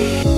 you.